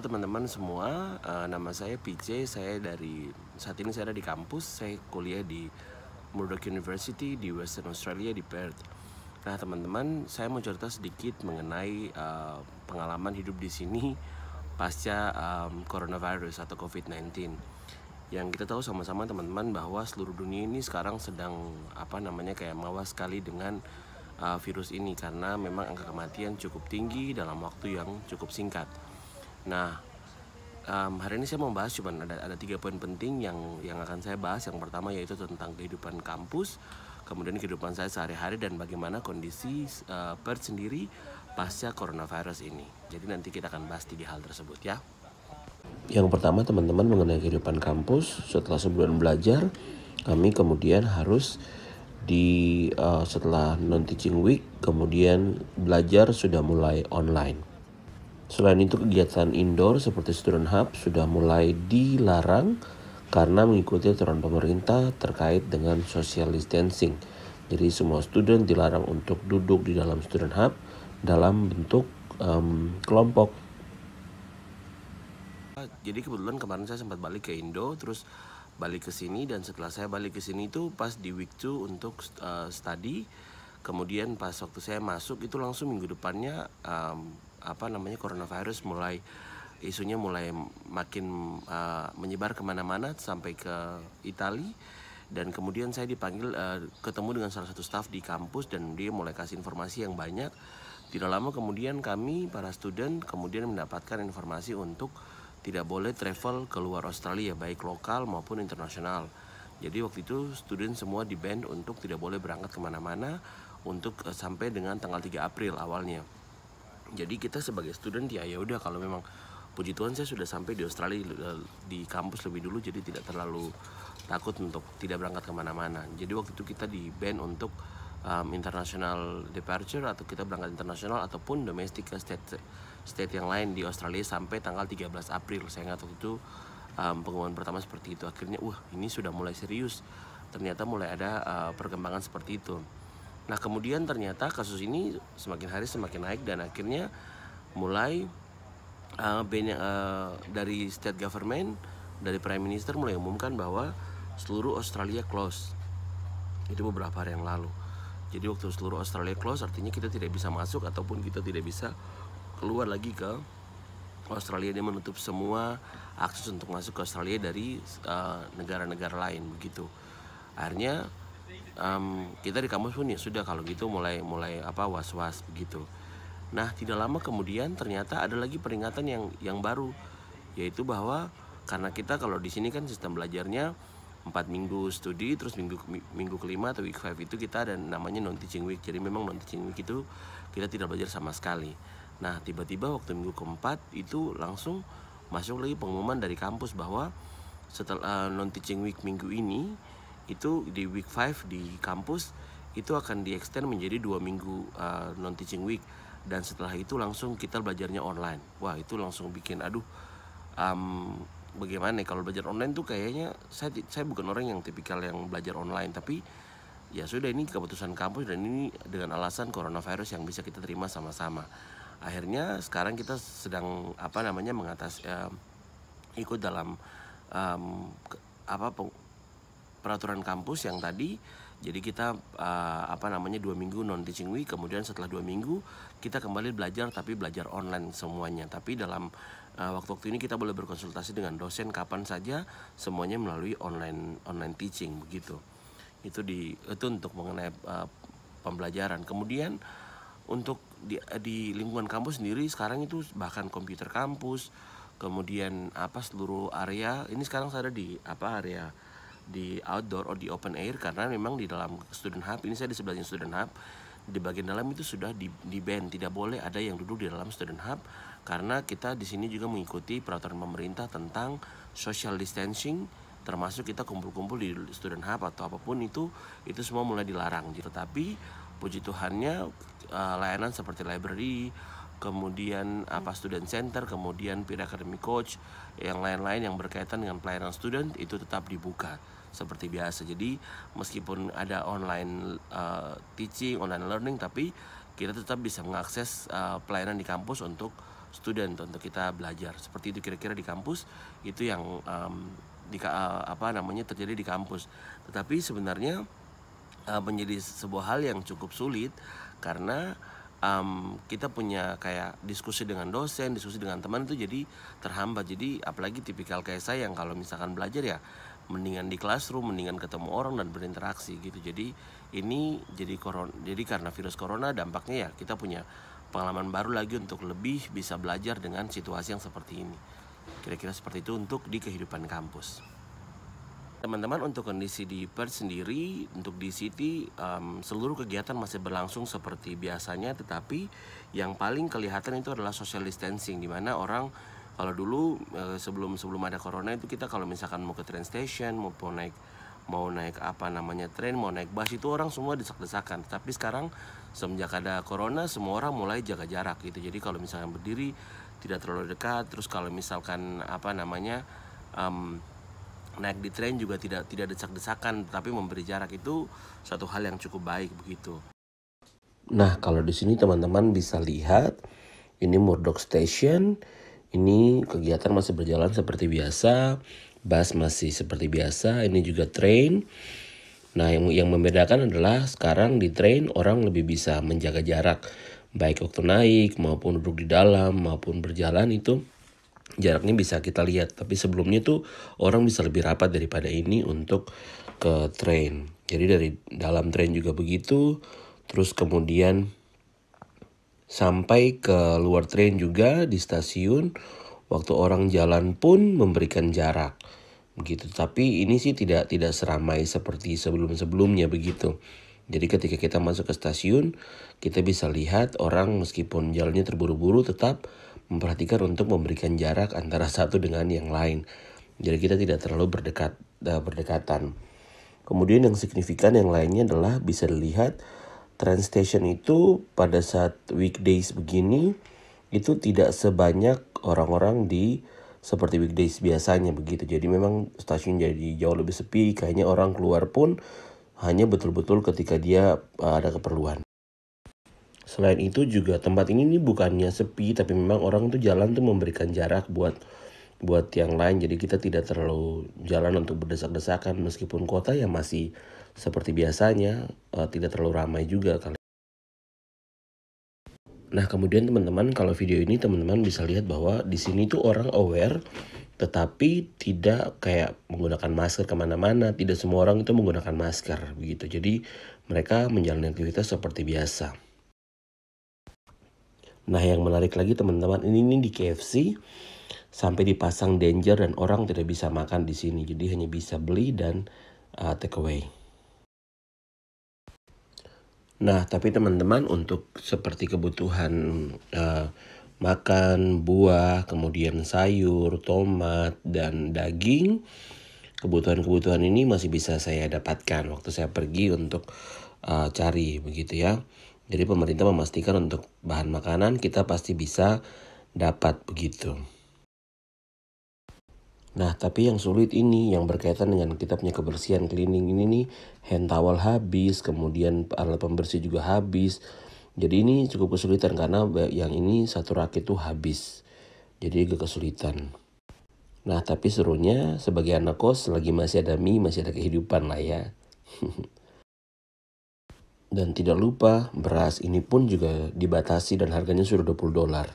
Teman-teman semua, uh, nama saya PJ, saya dari saat ini saya ada di kampus, saya kuliah di Murdoch University di Western Australia di Perth. Nah teman-teman, saya mau cerita sedikit mengenai uh, pengalaman hidup di sini pasca um, coronavirus atau COVID-19. Yang kita tahu sama-sama teman-teman bahwa seluruh dunia ini sekarang sedang apa namanya kayak mawas sekali dengan virus ini karena memang angka kematian cukup tinggi dalam waktu yang cukup singkat. Nah, um, hari ini saya mau bahas cuman ada ada tiga poin penting yang yang akan saya bahas. Yang pertama yaitu tentang kehidupan kampus, kemudian kehidupan saya sehari-hari dan bagaimana kondisi uh, Perth sendiri pasca coronavirus ini. Jadi nanti kita akan bahas tiga hal tersebut ya. Yang pertama teman-teman mengenai kehidupan kampus setelah sebulan belajar kami kemudian harus di uh, setelah non teaching week kemudian belajar sudah mulai online. Selain itu kegiatan indoor seperti student hub sudah mulai dilarang karena mengikuti aturan pemerintah terkait dengan social distancing. Jadi semua student dilarang untuk duduk di dalam student hub dalam bentuk um, kelompok. Jadi kebetulan kemarin saya sempat balik ke Indo, terus balik ke sini dan setelah saya balik ke sini itu pas di week 2 untuk uh, study. Kemudian pas waktu saya masuk itu langsung minggu depannya um, apa namanya coronavirus mulai isunya mulai makin uh, menyebar ke mana-mana sampai ke Italia dan kemudian saya dipanggil uh, ketemu dengan salah satu staff di kampus dan dia mulai kasih informasi yang banyak. Tidak lama kemudian kami para student kemudian mendapatkan informasi untuk tidak boleh travel ke luar Australia baik lokal maupun internasional. Jadi waktu itu student semua di band untuk tidak boleh berangkat ke mana-mana untuk uh, sampai dengan tanggal 3 April awalnya jadi kita sebagai student ya ya udah kalau memang puji Tuhan saya sudah sampai di Australia di kampus lebih dulu jadi tidak terlalu takut untuk tidak berangkat ke mana-mana. Jadi waktu itu kita di band untuk um, international departure atau kita berangkat internasional ataupun domestic ke state state yang lain di Australia sampai tanggal 13 April. Saya ingat waktu itu um, pengumuman pertama seperti itu. Akhirnya wah ini sudah mulai serius. Ternyata mulai ada uh, perkembangan seperti itu Nah kemudian ternyata kasus ini semakin hari semakin naik dan akhirnya mulai uh, uh, dari state government dari prime minister mulai umumkan bahwa seluruh Australia close itu beberapa hari yang lalu. Jadi waktu seluruh Australia close artinya kita tidak bisa masuk ataupun kita tidak bisa keluar lagi ke Australia dia menutup semua akses untuk masuk ke Australia dari uh, negara-negara uh, lain begitu. Akhirnya um, kita di kampus pun ya sudah kalau gitu mulai mulai apa was was begitu. Nah tidak lama kemudian ternyata ada lagi peringatan yang yang baru yaitu bahwa karena kita kalau di sini kan sistem belajarnya empat minggu studi terus minggu minggu kelima atau week five itu kita ada namanya non teaching week. Jadi memang non teaching week itu kita tidak belajar sama sekali. Nah tiba-tiba waktu minggu keempat itu langsung masuk lagi pengumuman dari kampus bahwa setelah uh, non teaching week minggu ini itu di week 5 di kampus itu akan di extend menjadi dua minggu uh, non teaching week. Dan setelah itu langsung kita belajarnya online. Wah itu langsung bikin aduh um, bagaimana nih kalau belajar online tuh kayaknya saya saya bukan orang yang tipikal yang belajar online tapi ya sudah ini keputusan kampus dan ini dengan alasan coronavirus yang bisa kita terima sama-sama. Akhirnya sekarang kita sedang apa namanya mengatas uh, ikut dalam um, apa peraturan kampus yang tadi jadi kita uh, apa namanya dua minggu non teaching week kemudian setelah dua minggu kita kembali belajar tapi belajar online semuanya. Tapi dalam uh, waktu-waktu ini kita boleh berkonsultasi dengan dosen kapan saja semuanya melalui online online teaching begitu. Itu di itu untuk mengenai uh, pembelajaran. Kemudian untuk di, di lingkungan kampus sendiri sekarang itu bahkan komputer kampus kemudian apa seluruh area ini sekarang saya ada di apa area di outdoor atau di open air karena memang di dalam student hub ini saya di sebelahnya student hub di bagian dalam itu sudah di, di band tidak boleh ada yang duduk di dalam student hub karena kita di sini juga mengikuti peraturan pemerintah tentang social distancing termasuk kita kumpul-kumpul di student hub atau apa pun itu itu semua mulai dilarang. Tetapi puji Tuhannya uh, layanan seperti library kemudian apa student center kemudian peer academy coach yang lain-lain yang berkaitan dengan pelayanan student itu tetap dibuka seperti biasa. Jadi meskipun ada online uh, teaching, online learning, tapi kita tetap bisa mengakses uh, pelayanan di kampus untuk student untuk kita belajar seperti itu kira-kira di kampus itu yang um, di uh, apa namanya terjadi di kampus tetapi sebenarnya uh, menjadi sebuah hal yang cukup sulit karena um, kita punya kayak diskusi dengan dosen, diskusi dengan teman itu jadi terhambat. Jadi apalagi tipikal kayak saya yang kalau misalkan belajar ya mendingan di classroom, mendingan ketemu orang dan berinteraksi gitu. Jadi ini jadi koron jadi karena virus corona dampaknya ya kita punya pengalaman baru lagi untuk lebih bisa belajar dengan situasi yang seperti ini. Kira-kira seperti itu untuk di kehidupan kampus. Teman-teman untuk kondisi di Perth sendiri untuk di City um, seluruh kegiatan masih berlangsung seperti biasanya tetapi yang paling kelihatan itu adalah social distancing di mana orang kalau dulu eh, sebelum sebelum ada corona itu kita kalau misalkan mau ke train station mau naik mau naik apa namanya tren mau naik bus itu orang semua desak-desakan tapi sekarang semenjak ada corona semua orang mulai jaga jarak gitu jadi kalau misalkan berdiri tidak terlalu dekat terus kalau misalkan apa namanya um, naik di tren juga tidak tidak desak-desakan tapi memberi jarak itu satu hal yang cukup baik begitu. Nah, kalau di sini teman-teman bisa lihat ini Murdoch Station. Ini kegiatan masih berjalan seperti biasa, bus masih seperti biasa, ini juga train. Nah, yang yang membedakan adalah sekarang di train orang lebih bisa menjaga jarak baik waktu naik maupun duduk di dalam maupun berjalan itu jaraknya bisa kita lihat tapi sebelumnya tuh orang bisa lebih rapat daripada ini untuk ke train jadi dari dalam train juga begitu terus kemudian sampai ke luar train juga di stasiun waktu orang jalan pun memberikan jarak begitu tapi ini sih tidak tidak seramai seperti sebelum-sebelumnya begitu jadi ketika kita masuk ke stasiun kita bisa lihat orang meskipun jalannya terburu-buru tetap memperhatikan untuk memberikan jarak antara satu dengan yang lain. Jadi kita tidak terlalu berdekat uh, berdekatan. Kemudian yang signifikan yang lainnya adalah bisa dilihat train station itu pada saat weekdays begini itu tidak sebanyak orang-orang di seperti weekdays biasanya begitu. Jadi memang stasiun jadi jauh lebih sepi, kayaknya orang keluar pun hanya betul-betul ketika dia uh, ada keperluan. Selain itu juga tempat ini bukannya sepi tapi memang orang tuh jalan tuh memberikan jarak buat buat yang lain. Jadi kita tidak terlalu jalan untuk berdesak-desakan. Meskipun kota ya masih seperti biasanya uh, tidak terlalu ramai juga kali. Nah kemudian teman-teman kalau video ini teman-teman bisa lihat bahwa di sini tuh orang aware tetapi tidak kayak menggunakan masker ke mana-mana. Tidak semua orang itu menggunakan masker begitu. Jadi mereka menjalani aktivitas seperti biasa. Nah yang menarik lagi teman-teman ini, ini di KFC sampai dipasang danger dan orang tidak bisa makan di sini. Jadi hanya bisa beli dan uh, take away. Nah tapi teman-teman untuk seperti kebutuhan uh, makan buah, kemudian sayur, tomat dan daging, kebutuhan-kebutuhan ini masih bisa saya dapatkan waktu saya pergi untuk uh, cari begitu ya. Jadi pemerintah memastikan untuk bahan makanan kita pasti bisa dapat begitu. Nah, tapi yang sulit ini yang berkaitan dengan kita punya kebersihan cleaning ini nih hand towel habis, kemudian alat pembersih juga habis. Jadi ini cukup kesulitan karena yang ini satu rak itu habis. Jadi agak kesulitan. Nah, tapi serunya sebagai anak kos lagi masih ada mie, masih ada kehidupan lah ya. Dan tidak lupa beras ini pun juga dibatasi dan harganya sudah 20 dolar.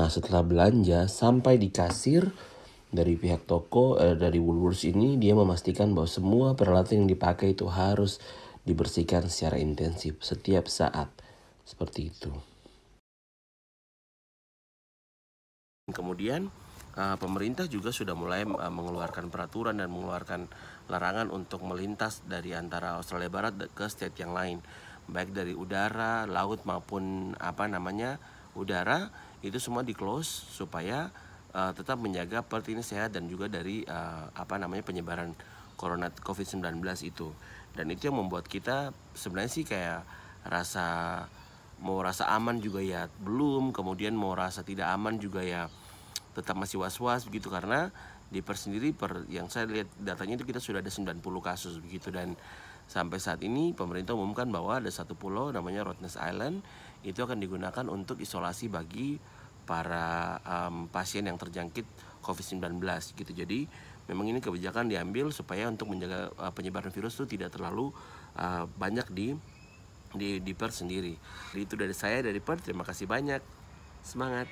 Nah setelah belanja sampai di kasir dari pihak toko eh, dari Woolworths ini dia memastikan bahwa semua peralatan yang dipakai itu harus dibersihkan secara intensif setiap saat seperti itu. Kemudian uh, pemerintah juga sudah mulai uh, mengeluarkan peraturan dan mengeluarkan larangan untuk melintas dari antara Australia Barat ke state yang lain baik dari udara, laut maupun apa namanya udara itu semua di close supaya uh, tetap menjaga Perth ini sehat dan juga dari uh, apa namanya penyebaran corona COVID-19 itu. Dan itu yang membuat kita sebenarnya sih kayak rasa mau rasa aman juga ya belum. Kemudian mau rasa tidak aman juga ya tetap masih was-was begitu. Karena di per sendiri per yang saya lihat datanya itu kita sudah ada 90 kasus begitu. Dan sampai saat ini pemerintah umumkan bahwa ada satu pulau namanya Rottnest Island. Itu akan digunakan untuk isolasi bagi para um, pasien yang terjangkit COVID-19 gitu. Jadi memang ini kebijakan diambil supaya untuk menjaga uh, penyebaran virus itu tidak terlalu uh, banyak di di di Perth sendiri. Jadi itu dari saya dari Perth. Terima kasih banyak. Semangat.